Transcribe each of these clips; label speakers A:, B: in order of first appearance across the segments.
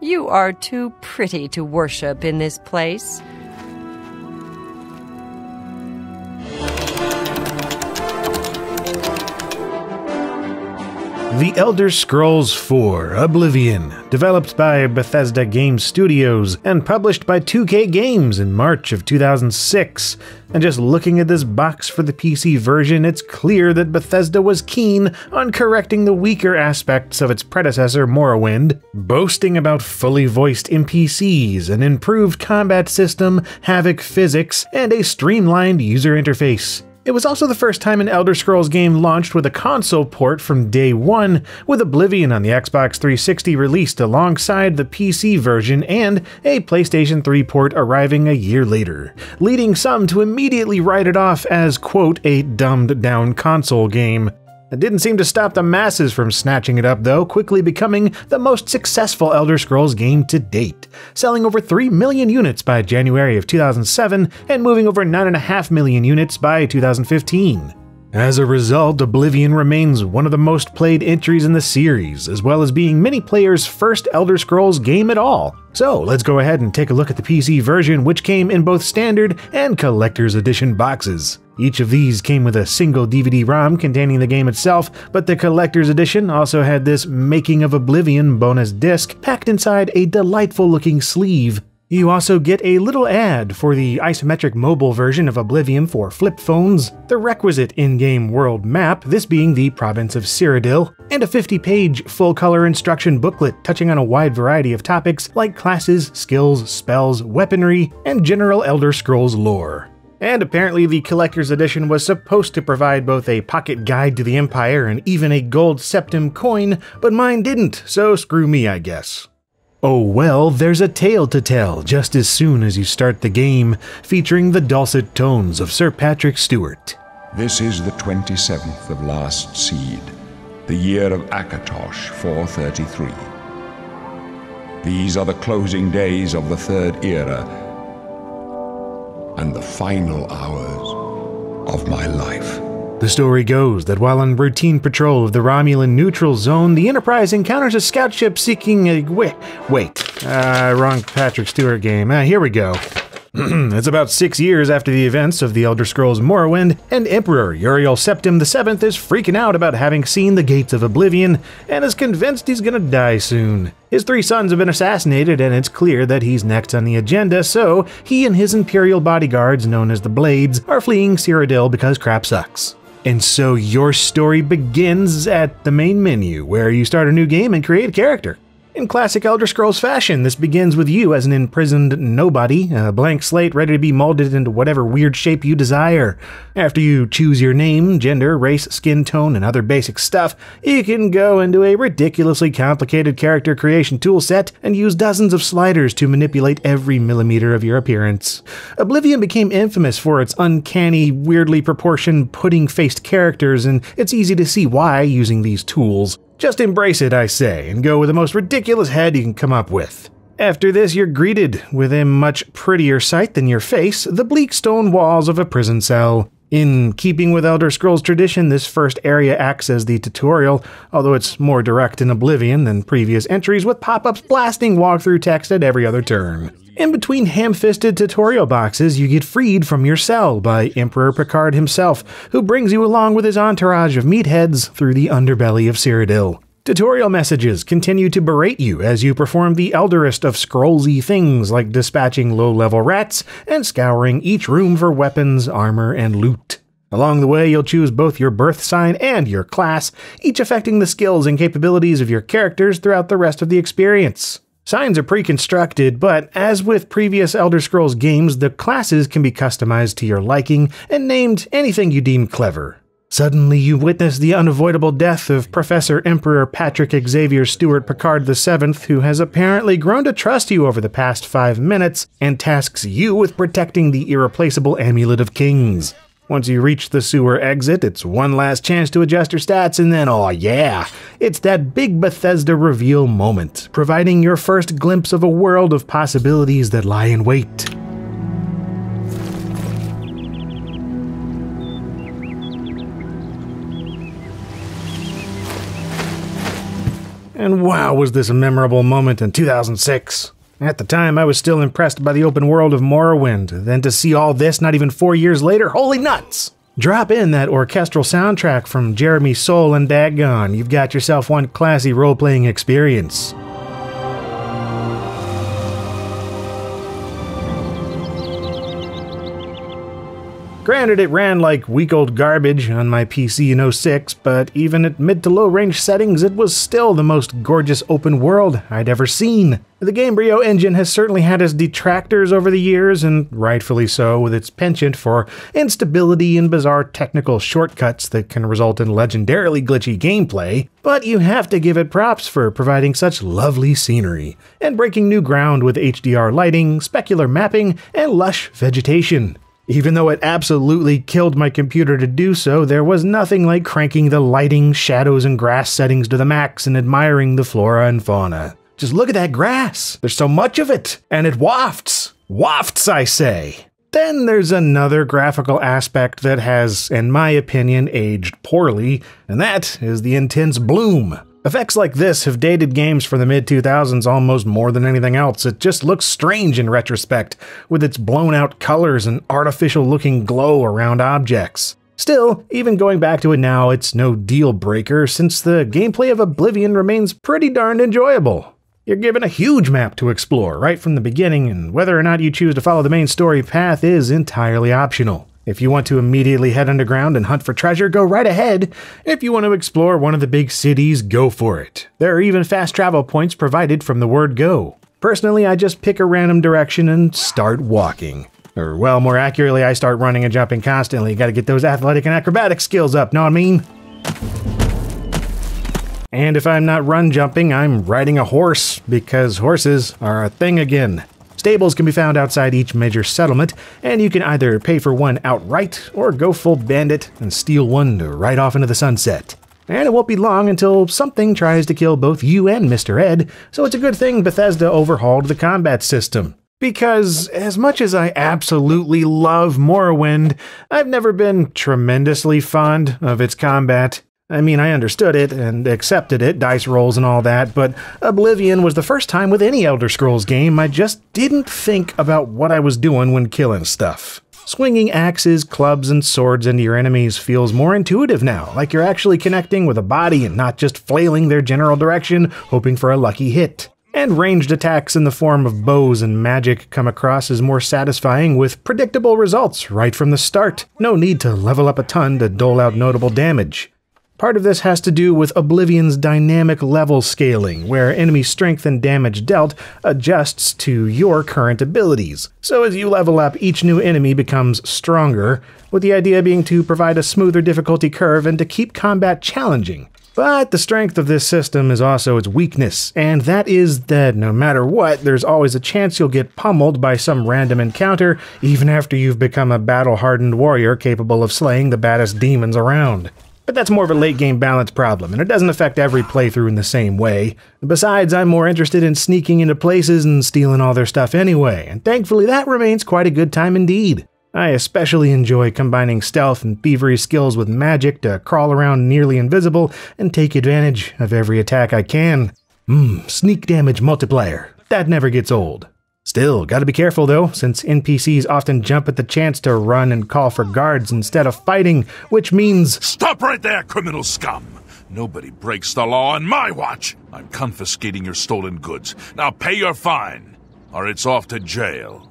A: You are too pretty to worship in this place.
B: The Elder Scrolls IV Oblivion, developed by Bethesda Game Studios and published by 2K Games in March of 2006. And just looking at this box for the PC version, it's clear that Bethesda was keen on correcting the weaker aspects of its predecessor Morrowind, boasting about fully voiced NPCs, an improved combat system, Havok physics, and a streamlined user interface. It was also the first time an Elder Scrolls game launched with a console port from day one, with Oblivion on the Xbox 360 released alongside the PC version and a PlayStation 3 port arriving a year later, leading some to immediately write it off as, quote, a dumbed down console game. It didn't seem to stop the masses from snatching it up, though, quickly becoming the most successful Elder Scrolls game to date, selling over 3 million units by January of 2007 and moving over 9.5 million units by 2015. As a result, Oblivion remains one of the most played entries in the series, as well as being many players' first Elder Scrolls game at all. So let's go ahead and take a look at the PC version, which came in both standard and collector's edition boxes. Each of these came with a single DVD ROM containing the game itself, but the collector's edition also had this Making of Oblivion bonus disc packed inside a delightful looking sleeve. You also get a little ad for the isometric mobile version of Oblivion for flip phones, the requisite in game world map, this being the province of Cyrodiil, and a 50 page full color instruction booklet touching on a wide variety of topics like classes, skills, spells, weaponry, and general Elder Scrolls lore. And apparently, the collector's edition was supposed to provide both a pocket guide to the Empire and even a gold septim coin, but mine didn't, so screw me, I guess. Oh well, there's a tale to tell just as soon as you start the game, featuring the dulcet tones of Sir Patrick Stewart.
C: This is the 27th of Last Seed, the year of Akatosh 433. These are the closing days of the Third Era and the final hours of my life.
B: The story goes that while on routine patrol of the Romulan neutral zone, the Enterprise encounters a scout ship seeking a. Wait, wait. Uh, wrong Patrick Stewart game. Uh, here we go. it's about six years after the events of the Elder Scrolls Morrowind, and Emperor Uriel Septim VII is freaking out about having seen the gates of Oblivion and is convinced he's gonna die soon. His three sons have been assassinated, and it's clear that he's next on the agenda, so he and his Imperial bodyguards, known as the Blades, are fleeing Cyrodiil because crap sucks. And so your story begins at the main menu, where you start a new game and create a character. In classic Elder Scrolls fashion, this begins with you as an imprisoned nobody, a blank slate ready to be molded into whatever weird shape you desire. After you choose your name, gender, race, skin tone, and other basic stuff, you can go into a ridiculously complicated character creation toolset and use dozens of sliders to manipulate every millimeter of your appearance. Oblivion became infamous for its uncanny, weirdly proportioned, pudding faced characters, and it's easy to see why using these tools. Just embrace it, I say, and go with the most ridiculous head you can come up with. After this, you're greeted with a much prettier sight than your face the bleak stone walls of a prison cell. In keeping with Elder Scrolls tradition, this first area acts as the tutorial, although it's more direct in Oblivion than previous entries, with pop ups blasting walkthrough text at every other turn. In between ham fisted tutorial boxes, you get freed from your cell by Emperor Picard himself, who brings you along with his entourage of meatheads through the underbelly of Cyrodiil. Tutorial messages continue to berate you as you perform the elderest of scrollsy things like dispatching low level rats and scouring each room for weapons, armor, and loot. Along the way, you'll choose both your birth sign and your class, each affecting the skills and capabilities of your characters throughout the rest of the experience. Signs are pre-constructed, but as with previous Elder Scrolls games, the classes can be customized to your liking and named anything you deem clever. Suddenly, you witness the unavoidable death of Professor Emperor Patrick Xavier Stewart Picard VII, who has apparently grown to trust you over the past five minutes and tasks you with protecting the irreplaceable Amulet of Kings. Once you reach the sewer exit, it's one last chance to adjust your stats, and then, oh yeah, it's that big Bethesda reveal moment, providing your first glimpse of a world of possibilities that lie in wait. And wow, was this a memorable moment in 2006. At the time, I was still impressed by the open world of Morrowind. Then to see all this not even four years later, holy nuts! Drop in that orchestral soundtrack from Jeremy Soule and Dagon. You've got yourself one classy role playing experience. Granted, it ran like week old garbage on my PC in 06, but even at mid to low range settings, it was still the most gorgeous open world I'd ever seen. The Gamebryo engine has certainly had its detractors over the years, and rightfully so, with its penchant for instability and bizarre technical shortcuts that can result in legendarily glitchy gameplay, but you have to give it props for providing such lovely scenery, and breaking new ground with HDR lighting, specular mapping, and lush vegetation. Even though it absolutely killed my computer to do so, there was nothing like cranking the lighting, shadows, and grass settings to the max and admiring the flora and fauna. Just look at that grass. There's so much of it, and it wafts. Wafts, I say. Then there's another graphical aspect that has, in my opinion, aged poorly, and that is the intense bloom. Effects like this have dated games from the mid 2000s almost more than anything else. It just looks strange in retrospect, with its blown out colors and artificial looking glow around objects. Still, even going back to it now, it's no deal breaker since the gameplay of Oblivion remains pretty darned enjoyable. You're given a huge map to explore right from the beginning, and whether or not you choose to follow the main story path is entirely optional. If you want to immediately head underground and hunt for treasure, go right ahead. If you want to explore one of the big cities, go for it. There are even fast travel points provided from the word go. Personally, I just pick a random direction and start walking. Or, well, more accurately, I start running and jumping constantly. Gotta get those athletic and acrobatic skills up, know what I mean? And if I'm not run jumping, I'm riding a horse, because horses are a thing again. Stables can be found outside each major settlement, and you can either pay for one outright or go full bandit and steal one right off into the sunset. And it won't be long until something tries to kill both you and Mr. Ed, so it's a good thing Bethesda overhauled the combat system. Because, as much as I absolutely love Morrowind, I've never been tremendously fond of its combat. I mean, I understood it and accepted it, dice rolls and all that, but Oblivion was the first time with any Elder Scrolls game I just didn't think about what I was doing when killing stuff. Swinging axes, clubs, and swords into your enemies feels more intuitive now, like you're actually connecting with a body and not just flailing their general direction, hoping for a lucky hit. And ranged attacks in the form of bows and magic come across as more satisfying with predictable results right from the start. No need to level up a ton to dole out notable damage. Part of this has to do with Oblivion's dynamic level scaling, where enemy strength and damage dealt adjusts to your current abilities. So as you level up, each new enemy becomes stronger, with the idea being to provide a smoother difficulty curve and to keep combat challenging. But the strength of this system is also its weakness, and that is that no matter what, there's always a chance you'll get pummeled by some random encounter, even after you've become a battle hardened warrior capable of slaying the baddest demons around. But that's more of a late game balance problem, and it doesn't affect every playthrough in the same way. Besides, I'm more interested in sneaking into places and stealing all their stuff anyway, and thankfully that remains quite a good time indeed. I especially enjoy combining stealth and thievery skills with magic to crawl around nearly invisible and take advantage of every attack I can. Mmm, sneak damage multiplier. That never gets old. Still, gotta be careful though, since NPCs often jump at the chance to run and call for guards instead of fighting, which means.
D: Stop right there, criminal scum! Nobody breaks the law on my watch! I'm confiscating your stolen goods. Now pay your fine, or it's off to jail.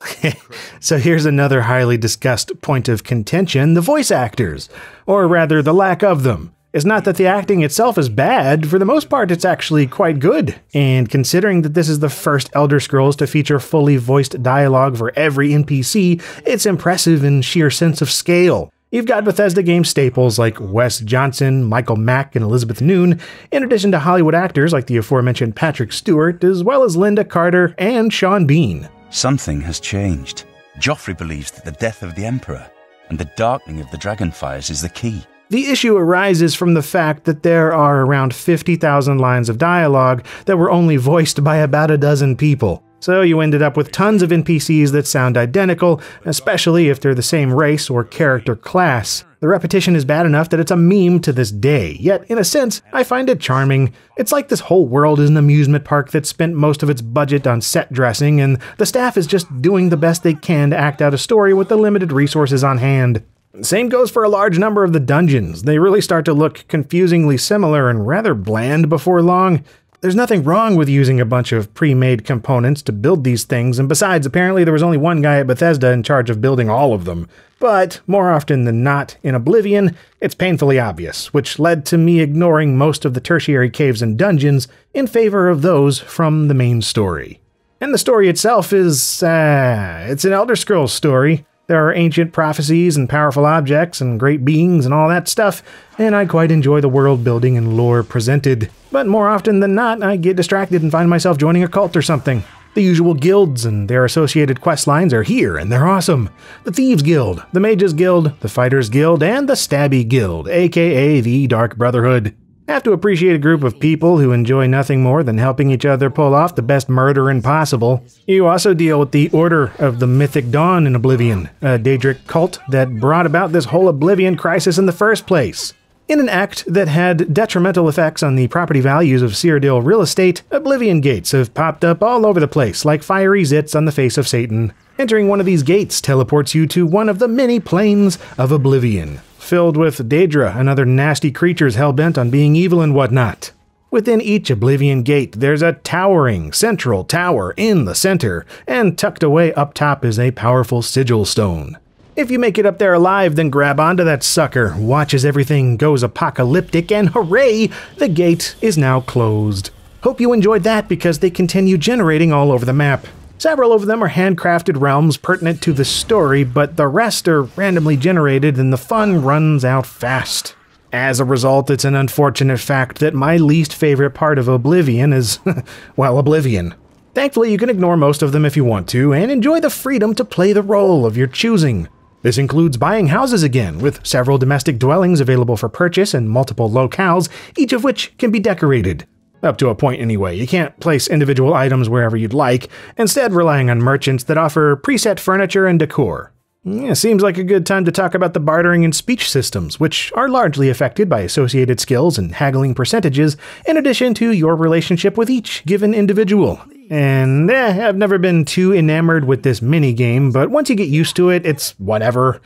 B: so here's another highly discussed point of contention the voice actors, or rather, the lack of them. It's not that the acting itself is bad, for the most part, it's actually quite good. And considering that this is the first Elder Scrolls to feature fully voiced dialogue for every NPC, it's impressive in sheer sense of scale. You've got Bethesda game staples like Wes Johnson, Michael Mack, and Elisabeth Noone, in addition to Hollywood actors like the aforementioned Patrick Stewart, as well as Lynda Carter and Sean Bean.
E: Something has changed. Jauffre believes that the death of the Emperor and the darkening of the Dragonfires is the key.
B: The issue arises from the fact that there are around 50,000 lines of dialogue that were only voiced by about a dozen people. So you ended up with tons of NPCs that sound identical, especially if they're the same race or character class. The repetition is bad enough that it's a meme to this day, yet, in a sense, I find it charming. It's like this whole world is an amusement park that spent most of its budget on set dressing, and the staff is just doing the best they can to act out a story with the limited resources on hand. Same goes for a large number of the dungeons. They really start to look confusingly similar and rather bland before long. There's nothing wrong with using a bunch of pre made components to build these things, and besides, apparently there was only one guy at Bethesda in charge of building all of them. But more often than not, in Oblivion, it's painfully obvious, which led to me ignoring most of the tertiary caves and dungeons in favor of those from the main story. And the story itself is, uh, it's an Elder Scrolls story. There are ancient prophecies and powerful objects and great beings and all that stuff, and I quite enjoy the world building and lore presented. But more often than not, I get distracted and find myself joining a cult or something. The usual guilds and their associated quest lines are here, and they're awesome. The Thieves Guild, the Mages Guild, the Fighters Guild, and the Stabby Guild, aka the Dark Brotherhood. Have to appreciate a group of people who enjoy nothing more than helping each other pull off the best murdering possible. You also deal with the Order of the Mythic Dawn in Oblivion, a Daedric cult that brought about this whole Oblivion crisis in the first place. In an act that had detrimental effects on the property values of Cyrodiil real estate, Oblivion gates have popped up all over the place like fiery zits on the face of Satan. Entering one of these gates teleports you to one of the many planes of Oblivion filled with Daedra and other nasty creatures hell bent on being evil and whatnot. Within each Oblivion gate, there's a towering central tower in the center, and tucked away up top is a powerful sigil stone. If you make it up there alive, then grab onto that sucker, watch as everything goes apocalyptic, and hooray, the gate is now closed. Hope you enjoyed that because they continue generating all over the map. Several of them are handcrafted realms pertinent to the story, but the rest are randomly generated and the fun runs out fast. As a result, it's an unfortunate fact that my least favorite part of Oblivion is, well, Oblivion. Thankfully, you can ignore most of them if you want to, and enjoy the freedom to play the role of your choosing. This includes buying houses again, with several domestic dwellings available for purchase and multiple locales, each of which can be decorated. Up to a point, anyway. You can't place individual items wherever you'd like, instead, relying on merchants that offer preset furniture and decor. Yeah, seems like a good time to talk about the bartering and speech systems, which are largely affected by associated skills and haggling percentages, in addition to your relationship with each given individual. And eh, I've never been too enamored with this mini game, but once you get used to it, it's whatever.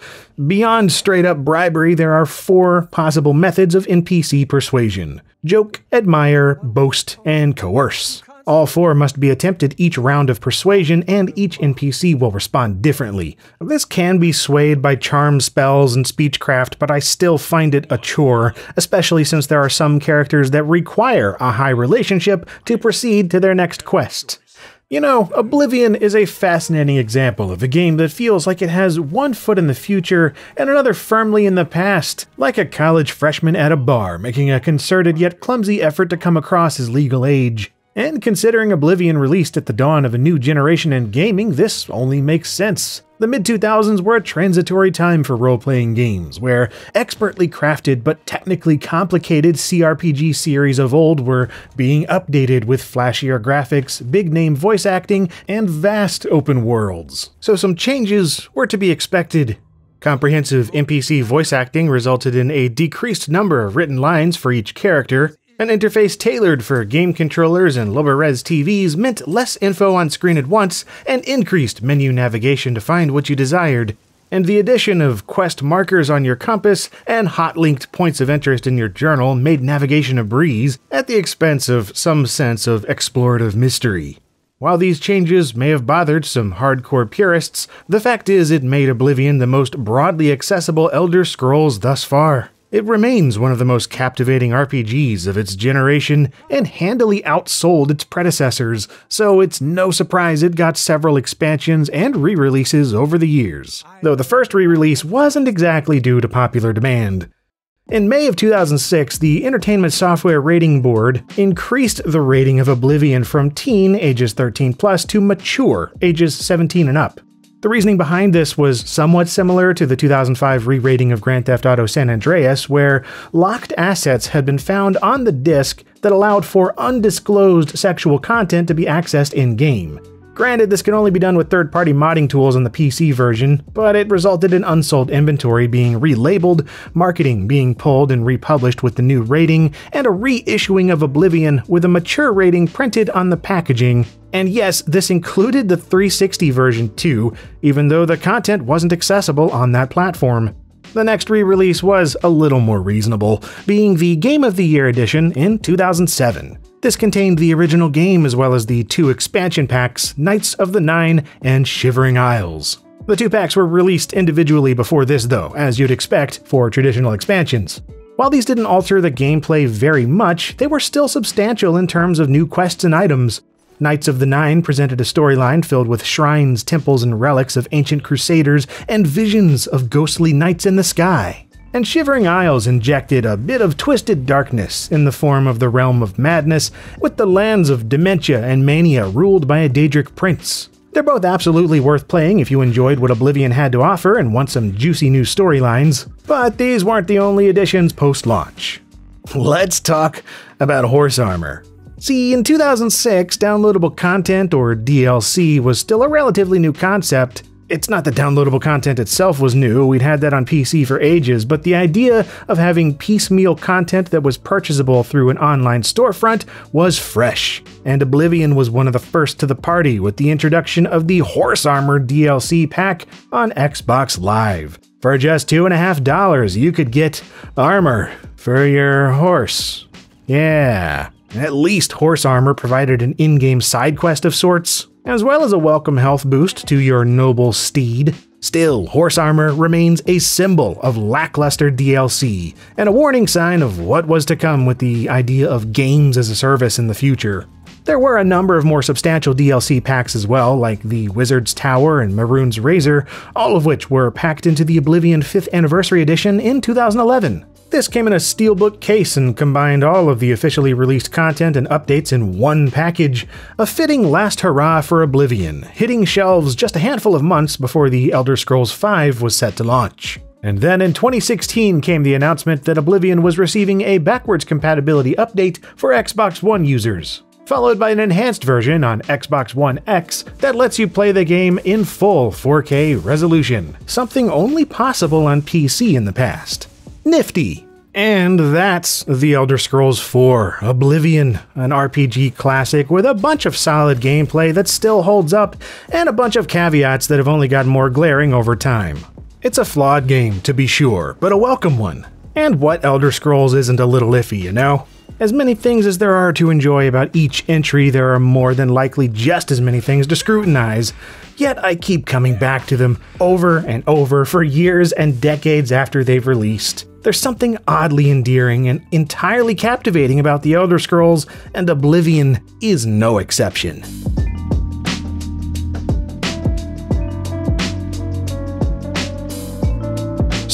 B: Beyond straight up bribery, there are four possible methods of NPC persuasion joke, admire, boast, and coerce. All four must be attempted each round of persuasion, and each NPC will respond differently. This can be swayed by charm spells and speechcraft, but I still find it a chore, especially since there are some characters that require a high relationship to proceed to their next quest. You know, Oblivion is a fascinating example of a game that feels like it has one foot in the future and another firmly in the past, like a college freshman at a bar making a concerted yet clumsy effort to come across his legal age. And considering Oblivion released at the dawn of a new generation in gaming, this only makes sense. The mid 2000s were a transitory time for role playing games, where expertly crafted but technically complicated CRPG series of old were being updated with flashier graphics, big name voice acting, and vast open worlds. So some changes were to be expected. Comprehensive NPC voice acting resulted in a decreased number of written lines for each character, an interface tailored for game controllers and lower res TVs meant less info on screen at once and increased menu navigation to find what you desired. And the addition of quest markers on your compass and hot linked points of interest in your journal made navigation a breeze at the expense of some sense of explorative mystery. While these changes may have bothered some hardcore purists, the fact is it made Oblivion the most broadly accessible Elder Scrolls thus far. It remains one of the most captivating RPGs of its generation and handily outsold its predecessors, so it's no surprise it got several expansions and re releases over the years, though the first re release wasn't exactly due to popular demand. In May of 2006, the Entertainment Software Rating Board increased the rating of Oblivion from teen, ages 13 plus, to mature, ages 17 and up. The reasoning behind this was somewhat similar to the 2005 re rating of Grand Theft Auto San Andreas, where locked assets had been found on the disc that allowed for undisclosed sexual content to be accessed in game. Granted, this can only be done with third party modding tools on the PC version, but it resulted in unsold inventory being relabeled, marketing being pulled and republished with the new rating, and a reissuing of Oblivion with a mature rating printed on the packaging. And yes, this included the 360 version too, even though the content wasn't accessible on that platform. The next re release was a little more reasonable, being the Game of the Year edition in 2007. This contained the original game as well as the two expansion packs, Knights of the Nine and Shivering Isles. The two packs were released individually before this, though, as you'd expect for traditional expansions. While these didn't alter the gameplay very much, they were still substantial in terms of new quests and items. Knights of the Nine presented a storyline filled with shrines, temples, and relics of ancient crusaders and visions of ghostly knights in the sky and Shivering Isles injected a bit of twisted darkness in the form of the realm of madness, with the lands of dementia and mania ruled by a Daedric prince. They're both absolutely worth playing if you enjoyed what Oblivion had to offer and want some juicy new storylines, but these weren't the only additions post launch. Let's talk about horse armor. See, in 2006, downloadable content or DLC was still a relatively new concept, it's not that downloadable content itself was new, we'd had that on PC for ages, but the idea of having piecemeal content that was purchasable through an online storefront was fresh. And Oblivion was one of the first to the party with the introduction of the Horse Armor DLC pack on Xbox Live. For just $2.5, you could get armor for your horse. Yeah. At least Horse Armor provided an in game side quest of sorts, as well as a welcome health boost to your noble steed. Still, horse armor remains a symbol of lackluster DLC and a warning sign of what was to come with the idea of games as a service in the future. There were a number of more substantial DLC packs as well, like the Wizard's Tower and Mehrunes' Razor, all of which were packed into the Oblivion 5th Anniversary Edition in 2011. This came in a steelbook case and combined all of the officially released content and updates in one package, a fitting last hurrah for Oblivion, hitting shelves just a handful of months before The Elder Scrolls V was set to launch. And then in 2016 came the announcement that Oblivion was receiving a backwards compatibility update for Xbox One users, followed by an enhanced version on Xbox One X that lets you play the game in full 4K resolution, something only possible on PC in the past. Nifty. And that's The Elder Scrolls 4 Oblivion, an RPG classic with a bunch of solid gameplay that still holds up and a bunch of caveats that have only gotten more glaring over time. It's a flawed game, to be sure, but a welcome one. And what Elder Scrolls isn't a little iffy, you know? As many things as there are to enjoy about each entry, there are more than likely just as many things to scrutinize. Yet I keep coming back to them over and over for years and decades after they've released. There's something oddly endearing and entirely captivating about the Elder Scrolls, and Oblivion is no exception.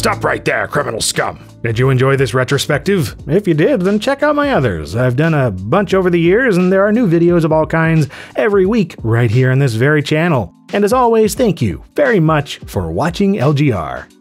B: Stop right there, criminal scum! Did you enjoy this retrospective? If you did, then check out my others. I've done a bunch over the years, and there are new videos of all kinds every week right here on this very channel. And as always, thank you very much for watching LGR.